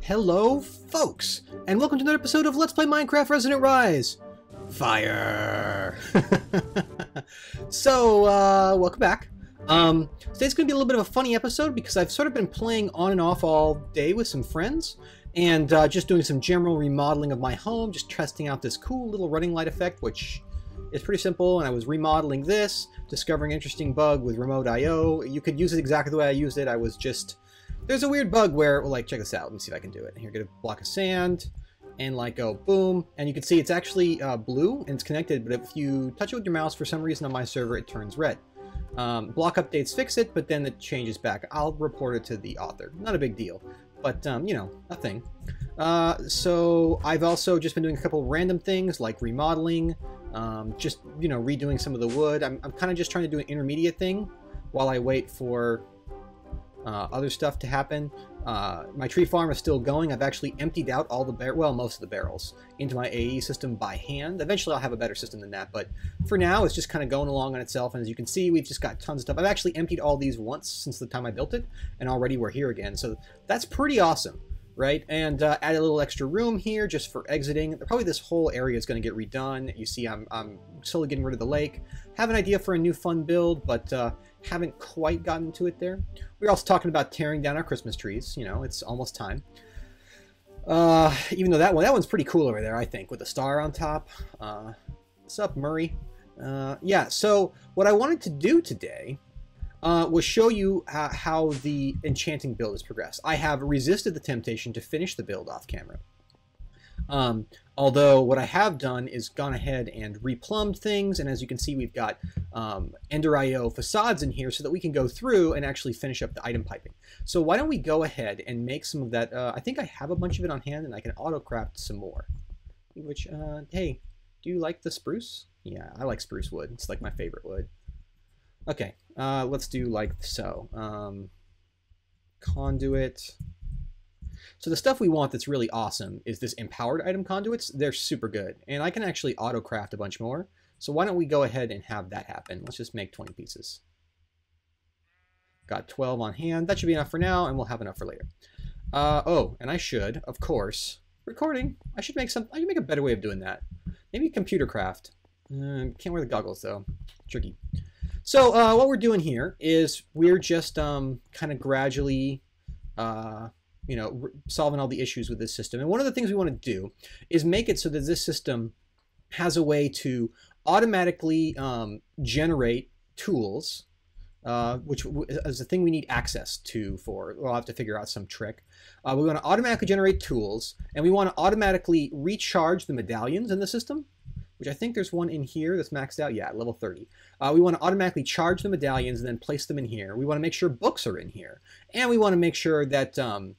Hello, folks, and welcome to another episode of Let's Play Minecraft Resonant Rise. Fire! so, uh, welcome back. Um, today's going to be a little bit of a funny episode because I've sort of been playing on and off all day with some friends and uh, just doing some general remodeling of my home, just testing out this cool little running light effect, which is pretty simple. And I was remodeling this, discovering interesting bug with remote I/O. You could use it exactly the way I used it. I was just there's a weird bug where, well, like, check this out. Let me see if I can do it. Here, get a block of sand, and like go boom, and you can see it's actually uh, blue and it's connected. But if you touch it with your mouse, for some reason on my server, it turns red. Um, block updates fix it, but then it changes back. I'll report it to the author. Not a big deal, but um, you know, a thing. Uh, so I've also just been doing a couple random things like remodeling, um, just you know, redoing some of the wood. I'm, I'm kind of just trying to do an intermediate thing while I wait for uh, other stuff to happen. Uh, my tree farm is still going. I've actually emptied out all the bar well, most of the barrels into my AE system by hand. Eventually, I'll have a better system than that, but for now, it's just kind of going along on itself. And as you can see, we've just got tons of stuff. I've actually emptied all these once since the time I built it, and already we're here again. So that's pretty awesome right? And uh, add a little extra room here just for exiting. Probably this whole area is going to get redone. You see I'm, I'm slowly getting rid of the lake. Have an idea for a new fun build, but uh, haven't quite gotten to it there. We are also talking about tearing down our Christmas trees. You know, it's almost time. Uh, even though that one, that one's pretty cool over there, I think, with the star on top. Uh, what's up, Murray? Uh, yeah, so what I wanted to do today uh, was show you how, how the enchanting build has progressed. I have resisted the temptation to finish the build off camera. Um, although what I have done is gone ahead and replumbed things, and as you can see, we've got um, Ender.io facades in here so that we can go through and actually finish up the item piping. So why don't we go ahead and make some of that, uh, I think I have a bunch of it on hand and I can auto-craft some more. Which, uh, hey, do you like the spruce? Yeah, I like spruce wood. It's like my favorite wood. Okay, uh, let's do like so. Um, conduit. So the stuff we want that's really awesome is this empowered item conduits. They're super good. And I can actually auto-craft a bunch more. So why don't we go ahead and have that happen. Let's just make 20 pieces. Got 12 on hand. That should be enough for now, and we'll have enough for later. Uh, oh, and I should, of course, recording. I should make some, I should make a better way of doing that. Maybe computer craft. Uh, can't wear the goggles, though. Tricky. So uh, what we're doing here is we're just um, kind of gradually uh, you know, solving all the issues with this system. And one of the things we want to do is make it so that this system has a way to automatically um, generate tools, uh, which is a thing we need access to for. We'll have to figure out some trick. Uh, we want to automatically generate tools, and we want to automatically recharge the medallions in the system, which I think there's one in here that's maxed out. Yeah, level 30. Uh, we want to automatically charge the medallions and then place them in here. We want to make sure books are in here. And we want to make sure that um,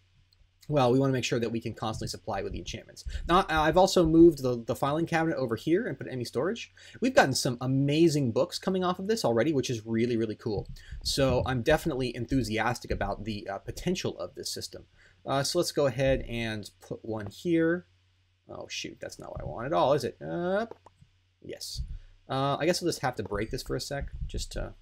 well, we want to make sure that we can constantly supply with the enchantments. Now, I've also moved the, the filing cabinet over here and put ME storage. We've gotten some amazing books coming off of this already, which is really, really cool. So I'm definitely enthusiastic about the uh, potential of this system. Uh, so let's go ahead and put one here. Oh, shoot, that's not what I want at all, is it? Uh, yes. I guess I'll just have to break this for a sec, just to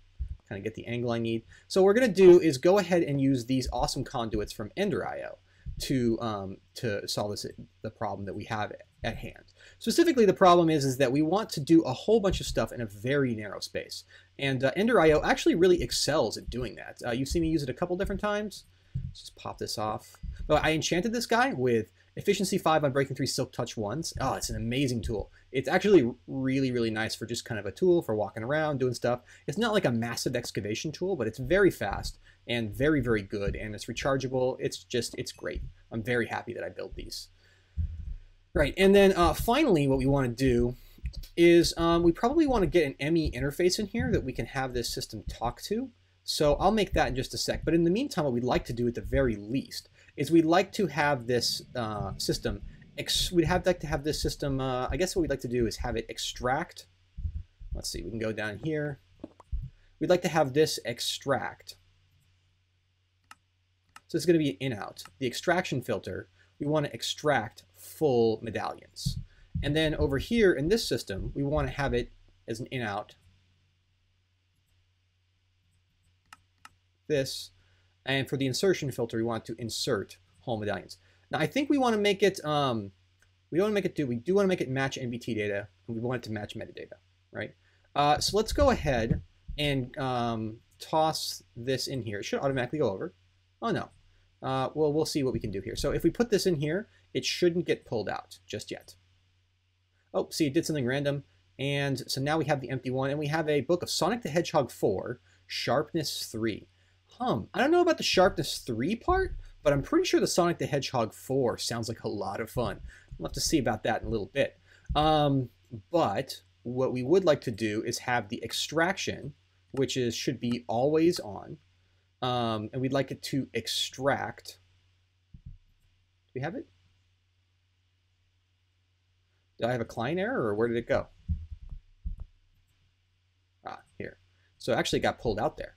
kind of get the angle I need. So what we're going to do is go ahead and use these awesome conduits from Ender.io to um, to solve this the problem that we have at hand. Specifically, the problem is is that we want to do a whole bunch of stuff in a very narrow space, and uh, Ender.io actually really excels at doing that. Uh, you've seen me use it a couple different times. Let's just pop this off. But I enchanted this guy with efficiency 5 unbreaking 3 silk touch ones. Oh, it's an amazing tool. It's actually really, really nice for just kind of a tool for walking around, doing stuff. It's not like a massive excavation tool, but it's very fast and very, very good, and it's rechargeable. It's just, it's great. I'm very happy that I built these. Right, and then uh, finally what we want to do is um, we probably want to get an ME interface in here that we can have this system talk to. So I'll make that in just a sec. But in the meantime, what we'd like to do at the very least is we'd like to have this uh, system, we'd have like to have this system, uh, I guess what we'd like to do is have it extract. Let's see, we can go down here. We'd like to have this extract so it's going to be in-out. The extraction filter, we want to extract full medallions. And then over here in this system, we want to have it as an in-out. This. And for the insertion filter, we want to insert whole medallions. Now I think we want to make it, um, we don't want to make it do, we do want to make it match NBT data, and we want it to match metadata, right? Uh, so let's go ahead and um, toss this in here. It should automatically go over. Oh no. Uh, well, we'll see what we can do here. So if we put this in here, it shouldn't get pulled out just yet. Oh, see, it did something random. And so now we have the empty one, and we have a book of Sonic the Hedgehog 4, Sharpness 3. Hum, I don't know about the Sharpness 3 part, but I'm pretty sure the Sonic the Hedgehog 4 sounds like a lot of fun. We'll have to see about that in a little bit. Um, but what we would like to do is have the extraction, which is should be always on, um, and we'd like it to extract. Do we have it? Did I have a client error, or where did it go? Ah, here. So it actually got pulled out there.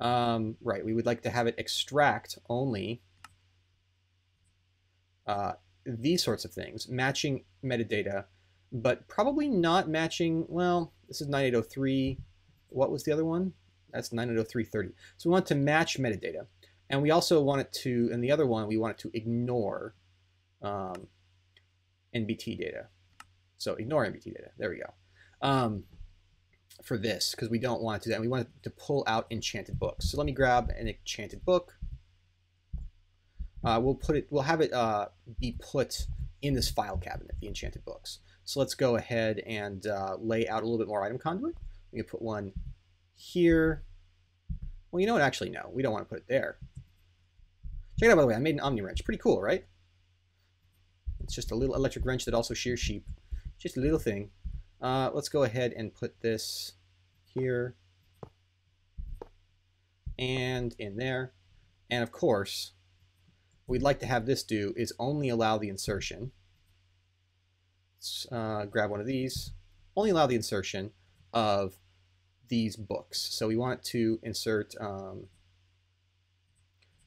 Um, right, we would like to have it extract only uh, these sorts of things, matching metadata, but probably not matching, well, this is 9803. What was the other one? That's 980330. So we want to match metadata. And we also want it to, and the other one, we want it to ignore um, NBT data. So ignore NBT data. There we go. Um, for this, because we don't want to do that. We want to pull out enchanted books. So let me grab an enchanted book. Uh, we'll put it, we'll have it uh, be put in this file cabinet, the enchanted books. So let's go ahead and uh, lay out a little bit more item conduit. We can put one here. Well, you know what? Actually, no. We don't want to put it there. Check it out, by the way. I made an Omni wrench. Pretty cool, right? It's just a little electric wrench that also shears sheep. Just a little thing. Uh, let's go ahead and put this here and in there. And of course, we'd like to have this do is only allow the insertion. Let's uh, grab one of these. Only allow the insertion of these books. So we want to insert um,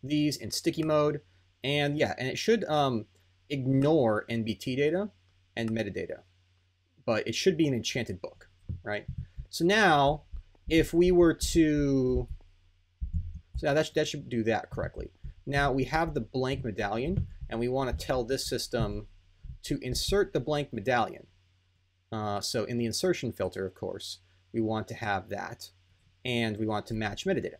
these in sticky mode. And yeah, and it should um, ignore NBT data and metadata. But it should be an enchanted book, right? So now, if we were to... So now that, that should do that correctly. Now we have the blank medallion, and we want to tell this system to insert the blank medallion. Uh, so in the insertion filter, of course, we want to have that, and we want to match metadata,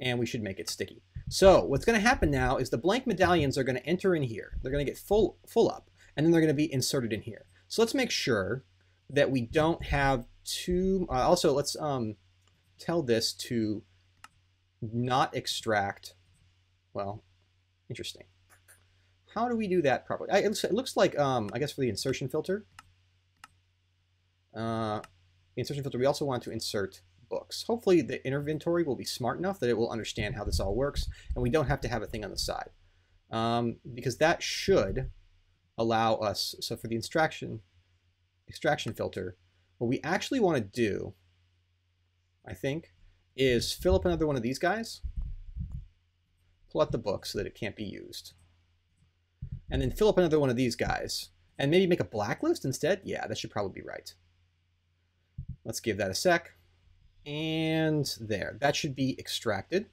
and we should make it sticky. So what's going to happen now is the blank medallions are going to enter in here. They're going to get full, full up, and then they're going to be inserted in here. So let's make sure that we don't have too, uh, also let's um, tell this to not extract, well, interesting. How do we do that properly? I, it looks like, um, I guess for the insertion filter, uh, insertion filter, we also want to insert books. Hopefully the inventory will be smart enough that it will understand how this all works, and we don't have to have a thing on the side. Um, because that should allow us, so for the extraction, extraction filter, what we actually want to do, I think, is fill up another one of these guys, pull out the book so that it can't be used, and then fill up another one of these guys, and maybe make a blacklist instead? Yeah, that should probably be right. Let's give that a sec. And there. That should be extracted.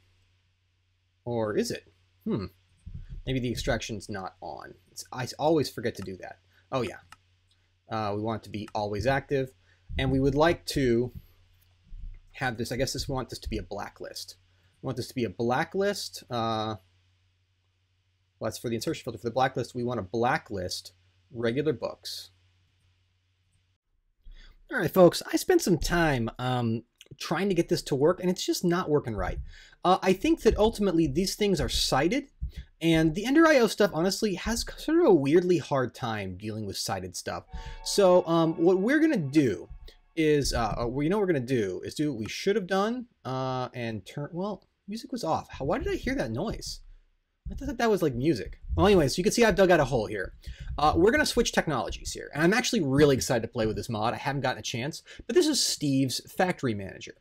Or is it? Hmm. Maybe the extraction's not on. It's, I always forget to do that. Oh, yeah. Uh, we want it to be always active. And we would like to have this, I guess this we want this to be a blacklist. We want this to be a blacklist. Uh, well, that's for the insertion filter. For the blacklist, we want to blacklist regular books. All right, folks, I spent some time um, trying to get this to work, and it's just not working right. Uh, I think that ultimately these things are sided, and the Ender.io stuff, honestly, has sort of a weirdly hard time dealing with sided stuff. So um, what we're going to do is, uh, well, you know what we're going to do is do what we should have done uh, and turn, well, music was off. How, why did I hear that noise? I thought that was like music. Well, anyways, you can see I've dug out a hole here. Uh, we're going to switch technologies here. And I'm actually really excited to play with this mod. I haven't gotten a chance. But this is Steve's Factory Manager.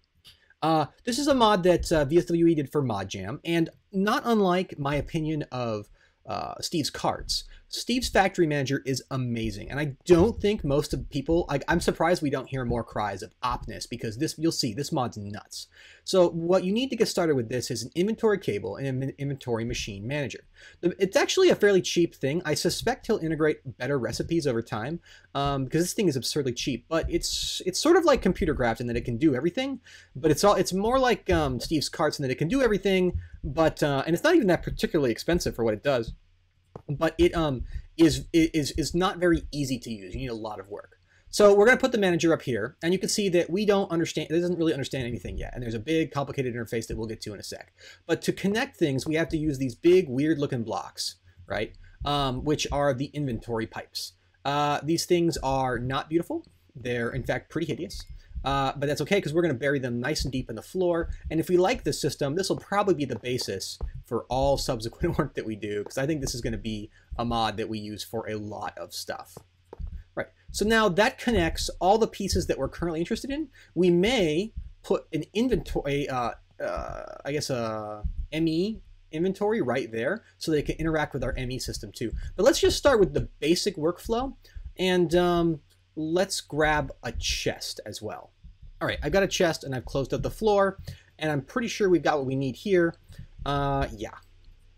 Uh, this is a mod that uh, VSWE did for ModJam. And not unlike my opinion of uh, Steve's carts. Steve's factory manager is amazing, and I don't think most of people. Like, I'm surprised we don't hear more cries of opness because this you'll see this mod's nuts. So what you need to get started with this is an inventory cable and an inventory machine manager. It's actually a fairly cheap thing. I suspect he'll integrate better recipes over time um, because this thing is absurdly cheap. But it's it's sort of like Computercraft in that it can do everything, but it's all it's more like um, Steve's carts in that it can do everything, but uh, and it's not even that particularly expensive for what it does but it um is is is not very easy to use. You need a lot of work. So we're going to put the manager up here, and you can see that we don't understand, it doesn't really understand anything yet, and there's a big complicated interface that we'll get to in a sec. But to connect things, we have to use these big weird looking blocks, right, um, which are the inventory pipes. Uh, these things are not beautiful. They're, in fact, pretty hideous. Uh, but that's okay because we're going to bury them nice and deep in the floor. And if we like this system, this will probably be the basis for all subsequent work that we do because I think this is going to be a mod that we use for a lot of stuff. Right, so now that connects all the pieces that we're currently interested in. We may put an inventory, uh, uh, I guess a ME inventory right there so they can interact with our ME system too. But let's just start with the basic workflow and um, let's grab a chest as well. All right, I've got a chest and I've closed up the floor and I'm pretty sure we've got what we need here. Uh, yeah,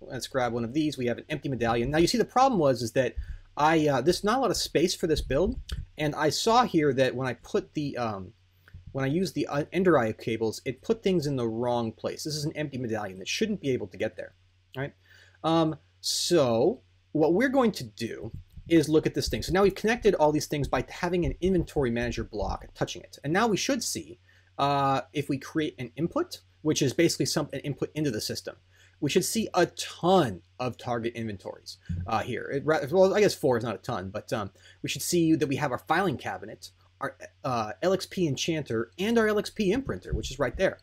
let's grab one of these. We have an empty medallion. Now you see the problem was is that I uh, there's not a lot of space for this build, and I saw here that when I put the um, when I used the uh, Ender Eye cables, it put things in the wrong place. This is an empty medallion that shouldn't be able to get there, right? Um, so what we're going to do is look at this thing. So now we've connected all these things by having an inventory manager block touching it. And now we should see uh, if we create an input, which is basically some an input into the system, we should see a ton of target inventories uh, here. It, well, I guess four is not a ton, but um, we should see that we have our filing cabinet, our uh, LXP enchanter, and our LXP imprinter, which is right there.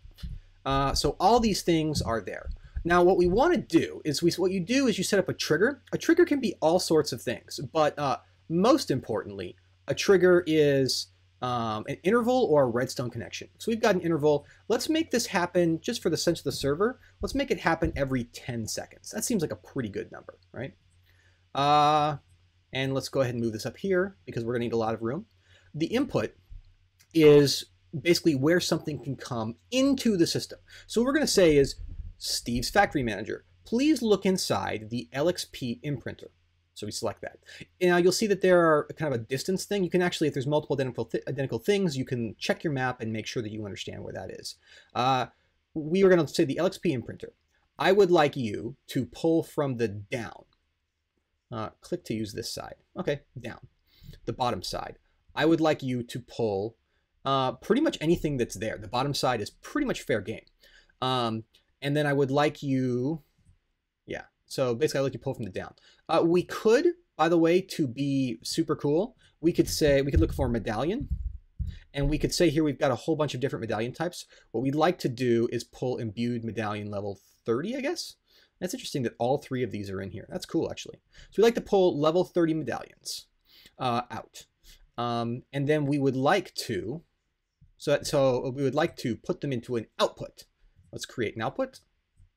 Uh, so all these things are there. Now, what we want to do is we, what you do is you set up a trigger. A trigger can be all sorts of things, but uh, most importantly, a trigger is um, an interval or a redstone connection. So we've got an interval. Let's make this happen just for the sense of the server. Let's make it happen every 10 seconds. That seems like a pretty good number, right? Uh, and let's go ahead and move this up here because we're going to need a lot of room. The input is basically where something can come into the system. So what we're going to say is Steve's Factory Manager. Please look inside the LXP imprinter. So we select that. Now you'll see that there are kind of a distance thing. You can actually, if there's multiple identical, th identical things, you can check your map and make sure that you understand where that is. Uh, we are going to say the LXP imprinter. I would like you to pull from the down. Uh, click to use this side. Okay, down. The bottom side. I would like you to pull uh, pretty much anything that's there. The bottom side is pretty much fair game. Um, and then I would like you, yeah, so basically I like you pull from the down. Uh, we could, by the way, to be super cool, we could say, we could look for a medallion, and we could say here we've got a whole bunch of different medallion types. What we'd like to do is pull imbued medallion level 30, I guess. That's interesting that all three of these are in here. That's cool, actually. So we'd like to pull level 30 medallions uh, out. Um, and then we would like to, so, so we would like to put them into an output. Let's create an output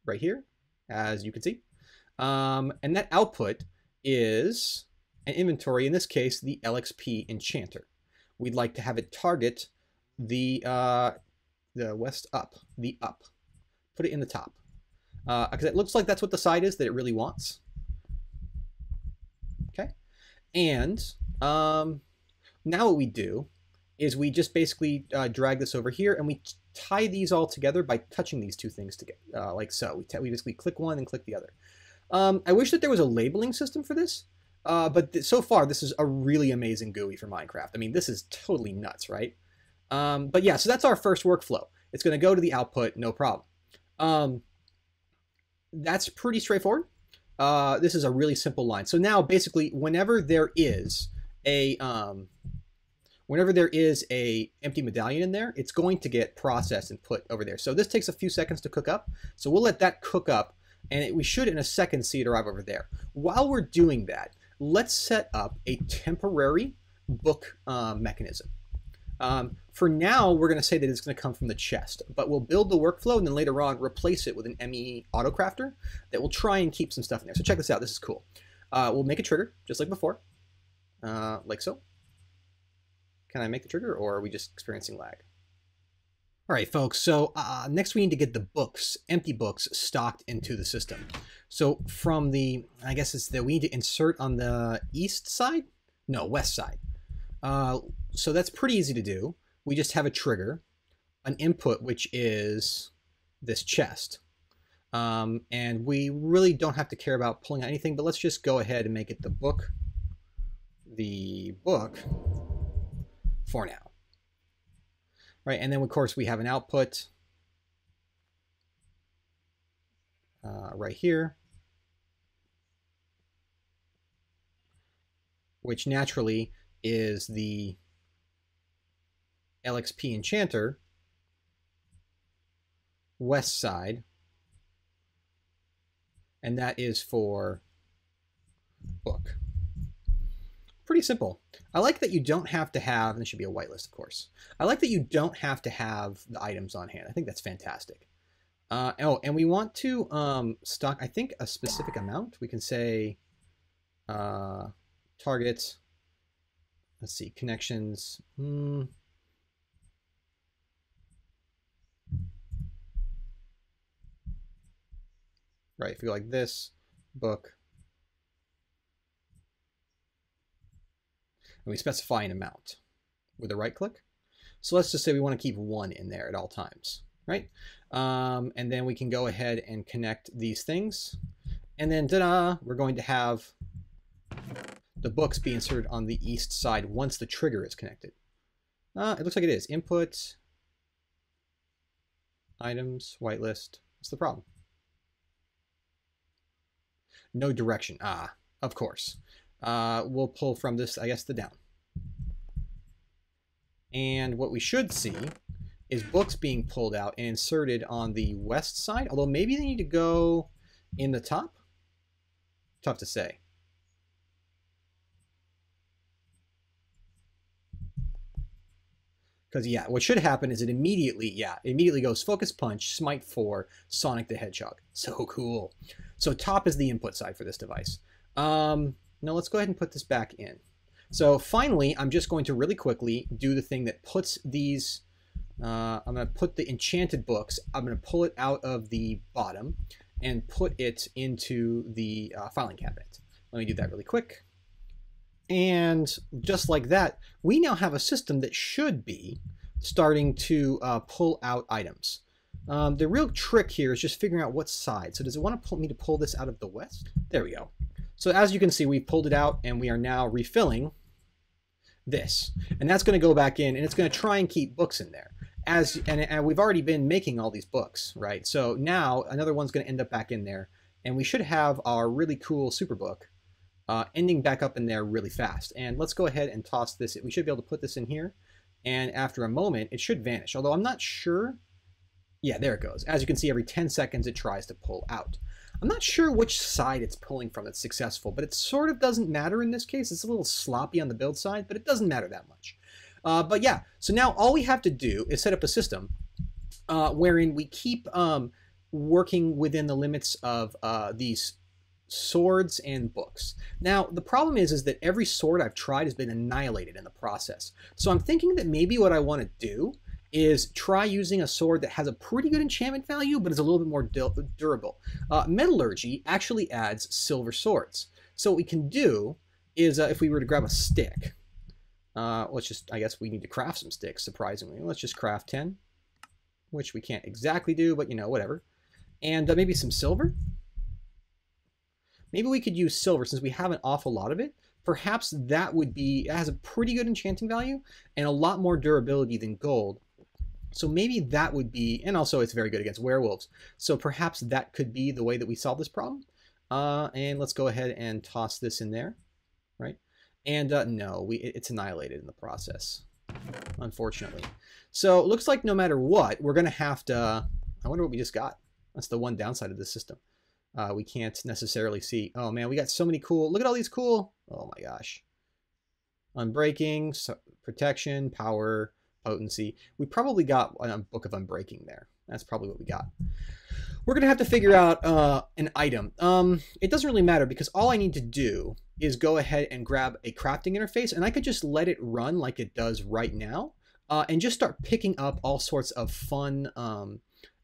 right here, as you can see. Um, and that output is an inventory, in this case, the LXP Enchanter. We'd like to have it target the, uh, the west up, the up. Put it in the top. Because uh, it looks like that's what the side is that it really wants. Okay. And um, now what we do is we just basically uh, drag this over here and we tie these all together by touching these two things together, uh, like so. We, we basically click one and click the other. Um, I wish that there was a labeling system for this, uh, but th so far this is a really amazing GUI for Minecraft. I mean, this is totally nuts, right? Um, but yeah, so that's our first workflow. It's going to go to the output, no problem. Um, that's pretty straightforward. Uh, this is a really simple line. So now, basically, whenever there is a um, whenever there is a empty medallion in there, it's going to get processed and put over there. So this takes a few seconds to cook up. So we'll let that cook up and it, we should in a second see it arrive over there. While we're doing that, let's set up a temporary book uh, mechanism. Um, for now, we're going to say that it's going to come from the chest, but we'll build the workflow and then later on replace it with an ME autocrafter that will try and keep some stuff in there. So check this out. This is cool. Uh, we'll make a trigger just like before, uh, like so. Can I make the trigger or are we just experiencing lag? All right, folks, so uh, next we need to get the books, empty books, stocked into the system. So from the, I guess it's that we need to insert on the east side? No, west side. Uh, so that's pretty easy to do. We just have a trigger, an input, which is this chest. Um, and we really don't have to care about pulling out anything, but let's just go ahead and make it the book, the book for now right? And then of course we have an output uh, right here, which naturally is the LXP enchanter west side, and that is for book pretty simple. I like that you don't have to have, and this should be a whitelist, of course. I like that you don't have to have the items on hand. I think that's fantastic. Uh, oh, and we want to um, stock, I think, a specific amount. We can say uh, targets. Let's see, connections. Hmm. Right, if you go like this, book, and we specify an amount with a right click. So let's just say we want to keep one in there at all times, right? Um, and then we can go ahead and connect these things. And then, ta-da, we're going to have the books be inserted on the east side once the trigger is connected. Uh, it looks like it is. Input, items, whitelist. What's the problem? No direction. Ah, of course uh, we'll pull from this, I guess, the down. And what we should see is books being pulled out and inserted on the west side, although maybe they need to go in the top. Tough to say. Because, yeah, what should happen is it immediately, yeah, immediately goes Focus Punch, Smite 4, Sonic the Hedgehog. So cool. So top is the input side for this device. Um, now let's go ahead and put this back in. So finally, I'm just going to really quickly do the thing that puts these, uh, I'm going to put the enchanted books, I'm going to pull it out of the bottom and put it into the uh, filing cabinet. Let me do that really quick. And just like that, we now have a system that should be starting to uh, pull out items. Um, the real trick here is just figuring out what side. So does it want to pull me to pull this out of the west? There we go. So as you can see, we've pulled it out and we are now refilling this. And that's going to go back in and it's going to try and keep books in there. As and, and we've already been making all these books, right? So now another one's going to end up back in there. And we should have our really cool superbook uh, ending back up in there really fast. And let's go ahead and toss this. We should be able to put this in here. And after a moment, it should vanish. Although I'm not sure. Yeah, there it goes. As you can see, every 10 seconds it tries to pull out. I'm not sure which side it's pulling from that's successful, but it sort of doesn't matter in this case. It's a little sloppy on the build side, but it doesn't matter that much. Uh, but yeah, so now all we have to do is set up a system uh, wherein we keep um, working within the limits of uh, these swords and books. Now, the problem is, is that every sword I've tried has been annihilated in the process. So I'm thinking that maybe what I want to do is try using a sword that has a pretty good enchantment value, but is a little bit more durable. Uh, metallurgy actually adds silver swords. So what we can do is uh, if we were to grab a stick, uh, let's just, I guess we need to craft some sticks, surprisingly. Let's just craft 10, which we can't exactly do, but you know, whatever. And uh, maybe some silver. Maybe we could use silver since we have an awful lot of it. Perhaps that would be, it has a pretty good enchanting value and a lot more durability than gold. So maybe that would be, and also it's very good against werewolves. So perhaps that could be the way that we solve this problem. Uh, and let's go ahead and toss this in there, right? And uh, no, we, it's annihilated in the process, unfortunately. So it looks like no matter what, we're going to have to, I wonder what we just got. That's the one downside of this system. Uh, we can't necessarily see. Oh man, we got so many cool, look at all these cool, oh my gosh. Unbreaking, so, protection, power, potency. We probably got a Book of Unbreaking there. That's probably what we got. We're going to have to figure out uh, an item. Um, it doesn't really matter because all I need to do is go ahead and grab a crafting interface and I could just let it run like it does right now uh, and just start picking up all sorts of fun um,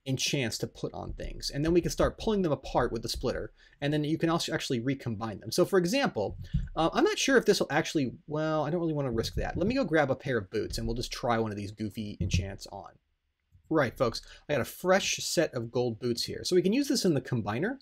enchants to put on things. And then we can start pulling them apart with the splitter. And then you can also actually recombine them. So for example, uh, I'm not sure if this will actually, well, I don't really want to risk that. Let me go grab a pair of boots and we'll just try one of these goofy enchants on. Right, folks, I got a fresh set of gold boots here. So we can use this in the combiner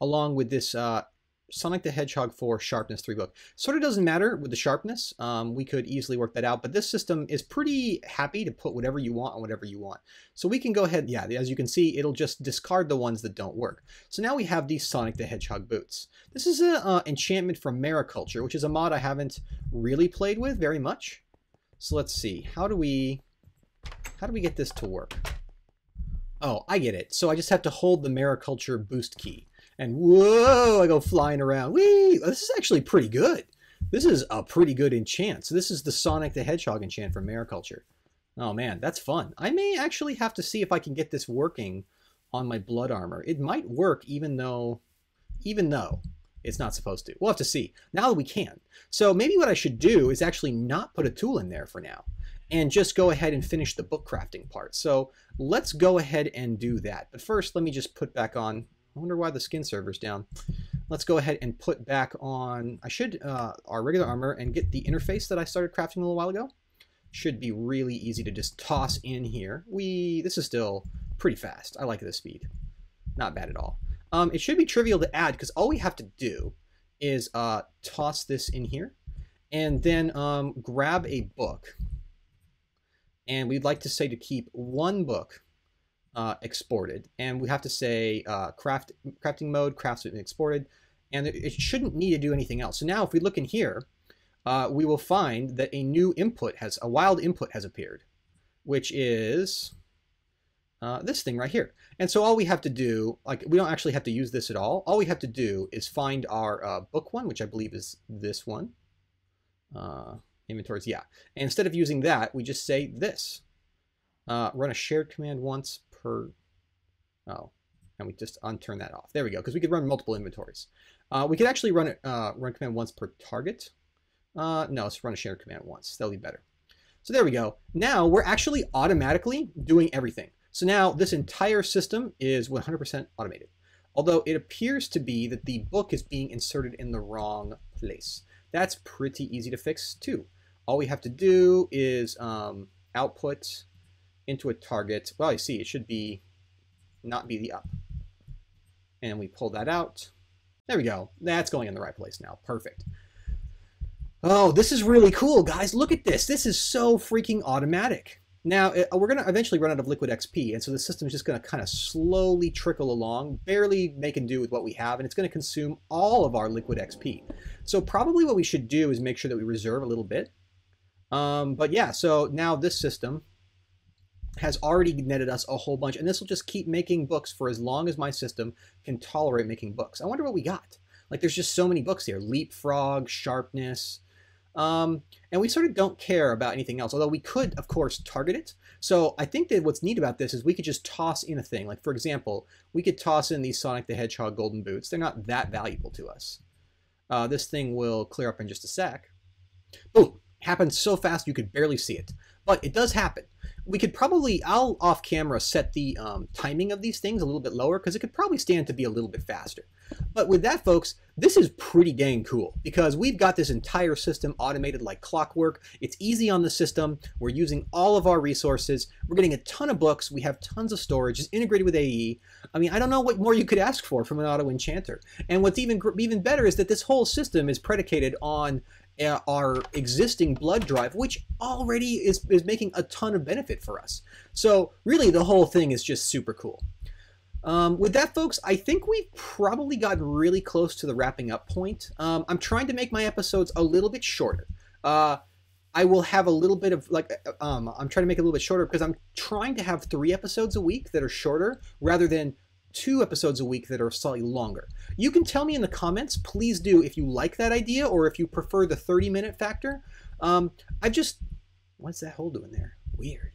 along with this uh, Sonic the Hedgehog 4 Sharpness 3 book. Sort of doesn't matter with the sharpness. Um, we could easily work that out, but this system is pretty happy to put whatever you want on whatever you want. So we can go ahead, yeah, as you can see, it'll just discard the ones that don't work. So now we have these Sonic the Hedgehog boots. This is an uh, enchantment from Mariculture, which is a mod I haven't really played with very much. So let's see, how do we, how do we get this to work? Oh, I get it. So I just have to hold the Mariculture boost key and whoa, I go flying around. Whee! Oh, this is actually pretty good. This is a pretty good enchant. So this is the Sonic the Hedgehog enchant from Mariculture. Oh man, that's fun. I may actually have to see if I can get this working on my blood armor. It might work even though, even though it's not supposed to. We'll have to see. Now that we can. So maybe what I should do is actually not put a tool in there for now and just go ahead and finish the book crafting part. So let's go ahead and do that. But first, let me just put back on I wonder why the skin server's down. Let's go ahead and put back on, I should, uh, our regular armor and get the interface that I started crafting a little while ago. Should be really easy to just toss in here. We, this is still pretty fast. I like this speed. Not bad at all. Um, it should be trivial to add because all we have to do is uh, toss this in here and then um, grab a book. And we'd like to say to keep one book uh, exported. And we have to say uh, craft crafting mode, crafts exported, and it shouldn't need to do anything else. So now if we look in here, uh, we will find that a new input has, a wild input has appeared, which is uh, this thing right here. And so all we have to do, like we don't actually have to use this at all. All we have to do is find our uh, book one, which I believe is this one. Uh, inventories, yeah. And instead of using that, we just say this. Uh, run a shared command once per, oh, and we just unturn that off. There we go, because we could run multiple inventories. Uh, we could actually run it, uh, run command once per target. Uh, no, let's run a shared command once. That'll be better. So there we go. Now we're actually automatically doing everything. So now this entire system is 100% automated. Although it appears to be that the book is being inserted in the wrong place. That's pretty easy to fix too. All we have to do is um, output into a target. Well, I see, it should be not be the up. And we pull that out. There we go. That's going in the right place now. Perfect. Oh, this is really cool, guys. Look at this. This is so freaking automatic. Now, uh, we're going to eventually run out of liquid XP, and so the system is just going to kind of slowly trickle along, barely making do with what we have, and it's going to consume all of our liquid XP. So probably what we should do is make sure that we reserve a little bit. Um, but yeah, so now this system has already netted us a whole bunch, and this will just keep making books for as long as my system can tolerate making books. I wonder what we got. Like, there's just so many books here. Leapfrog, Sharpness, um, and we sort of don't care about anything else, although we could, of course, target it. So I think that what's neat about this is we could just toss in a thing. Like, for example, we could toss in these Sonic the Hedgehog golden boots. They're not that valuable to us. Uh, this thing will clear up in just a sec. Boom! Happens so fast you could barely see it. But it does happen we could probably, I'll off camera set the um, timing of these things a little bit lower because it could probably stand to be a little bit faster. But with that, folks, this is pretty dang cool because we've got this entire system automated like clockwork. It's easy on the system. We're using all of our resources. We're getting a ton of books. We have tons of storage. It's integrated with AE. I mean, I don't know what more you could ask for from an auto enchanter. And what's even even better is that this whole system is predicated on our existing blood drive, which already is, is making a ton of benefit for us. So really the whole thing is just super cool. Um, with that, folks, I think we've probably gotten really close to the wrapping up point. Um, I'm trying to make my episodes a little bit shorter. Uh, I will have a little bit of like, uh, um, I'm trying to make it a little bit shorter because I'm trying to have three episodes a week that are shorter rather than two episodes a week that are slightly longer. You can tell me in the comments, please do, if you like that idea or if you prefer the 30 minute factor. Um, I've just, what's that hole doing there? Weird.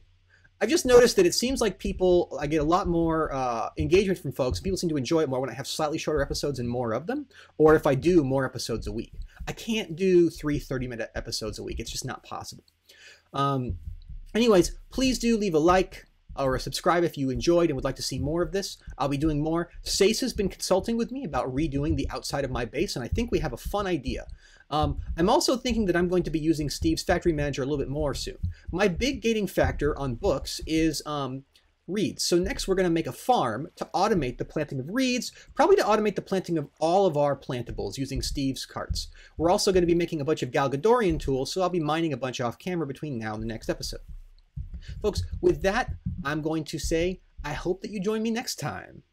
I've just noticed that it seems like people, I get a lot more uh, engagement from folks. People seem to enjoy it more when I have slightly shorter episodes and more of them, or if I do more episodes a week. I can't do three 30 minute episodes a week. It's just not possible. Um, anyways, please do leave a like, or subscribe if you enjoyed and would like to see more of this. I'll be doing more. Sace has been consulting with me about redoing the outside of my base, and I think we have a fun idea. Um, I'm also thinking that I'm going to be using Steve's Factory Manager a little bit more soon. My big gating factor on books is um, reeds. So next we're going to make a farm to automate the planting of reeds, probably to automate the planting of all of our plantables using Steve's carts. We're also going to be making a bunch of Galgadorian tools, so I'll be mining a bunch off camera between now and the next episode. Folks, with that, I'm going to say I hope that you join me next time.